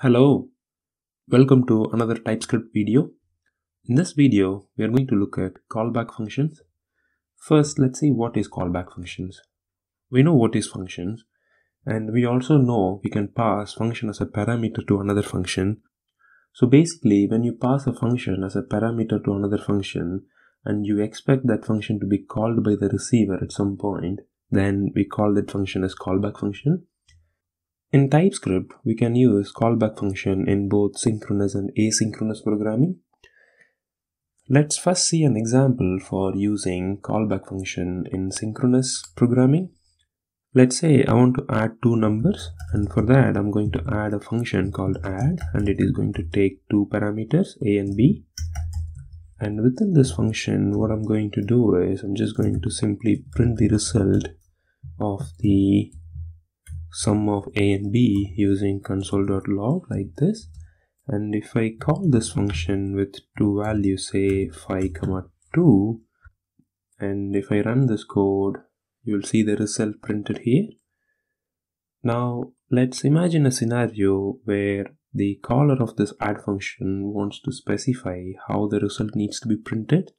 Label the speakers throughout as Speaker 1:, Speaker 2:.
Speaker 1: Hello, welcome to another TypeScript video. In this video, we are going to look at callback functions. First, let's see what is callback functions. We know what is functions, and we also know we can pass function as a parameter to another function. So basically, when you pass a function as a parameter to another function, and you expect that function to be called by the receiver at some point, then we call that function as callback function. In TypeScript, we can use callback function in both synchronous and asynchronous programming. Let's first see an example for using callback function in synchronous programming. Let's say I want to add two numbers and for that I'm going to add a function called add and it is going to take two parameters a and b and within this function what I'm going to do is I'm just going to simply print the result of the sum of a and b using console.log like this. And if I call this function with two values say 5 comma 2 and if I run this code you'll see the result printed here. Now let's imagine a scenario where the caller of this add function wants to specify how the result needs to be printed.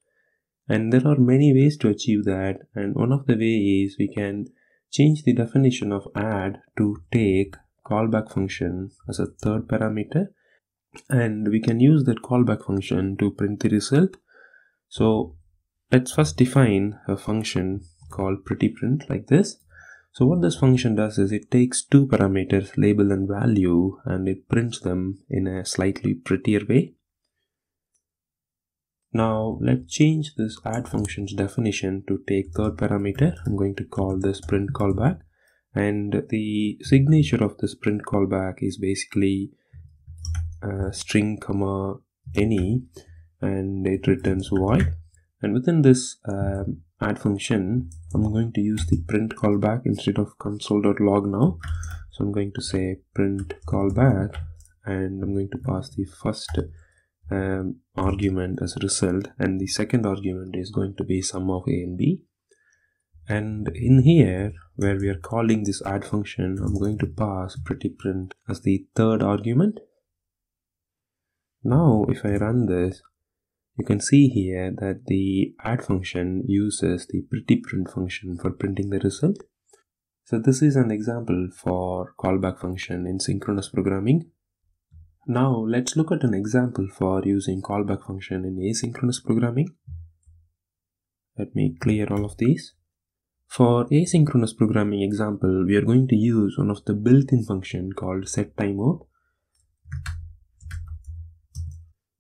Speaker 1: And there are many ways to achieve that. And one of the ways is we can change the definition of add to take callback function as a third parameter. And we can use that callback function to print the result. So let's first define a function called pretty print like this. So what this function does is it takes two parameters label and value and it prints them in a slightly prettier way now let's change this add function's definition to take third parameter. I'm going to call this print callback. And the signature of this print callback is basically uh, string comma any and it returns void and within this um, add function I'm going to use the print callback instead of console.log now. So I'm going to say print callback and I'm going to pass the first um, argument as a result and the second argument is going to be sum of a and b. And in here where we are calling this add function I'm going to pass pretty print as the third argument. Now if I run this you can see here that the add function uses the pretty print function for printing the result. So this is an example for callback function in synchronous programming now let's look at an example for using callback function in asynchronous programming. Let me clear all of these. For asynchronous programming example, we are going to use one of the built-in function called setTimeout.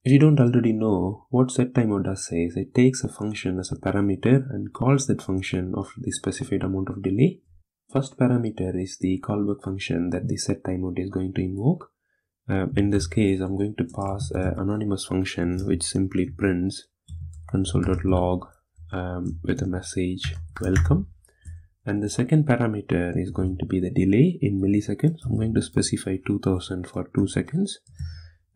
Speaker 1: If you don't already know, what setTimeout does is it takes a function as a parameter and calls that function of the specified amount of delay. First parameter is the callback function that the setTimeout is going to invoke uh, in this case, I'm going to pass an anonymous function which simply prints console.log um, with a message welcome. And the second parameter is going to be the delay in milliseconds. I'm going to specify 2000 for 2 seconds.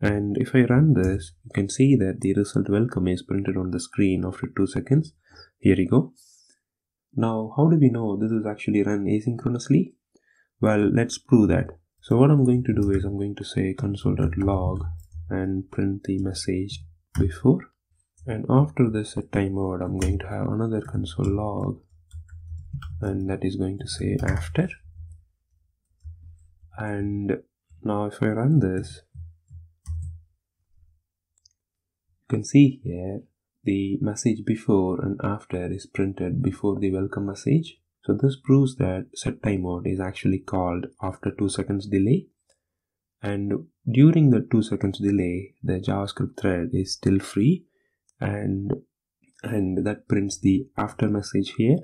Speaker 1: And if I run this, you can see that the result welcome is printed on the screen after 2 seconds. Here we go. Now, how do we know this is actually run asynchronously? Well, let's prove that. So what I'm going to do is I'm going to say console.log and print the message before. And after this set timeout I'm going to have another console log. And that is going to say after. And now if I run this you can see here the message before and after is printed before the welcome message so this proves that set timeout is actually called after 2 seconds delay and during the 2 seconds delay the JavaScript thread is still free and and that prints the after message here.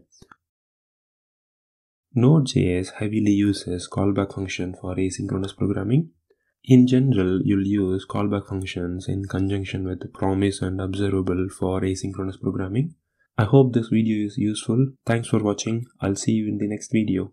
Speaker 1: Node.js heavily uses callback function for asynchronous programming. In general, you'll use callback functions in conjunction with promise and observable for asynchronous programming. I hope this video is useful. Thanks for watching. I'll see you in the next video.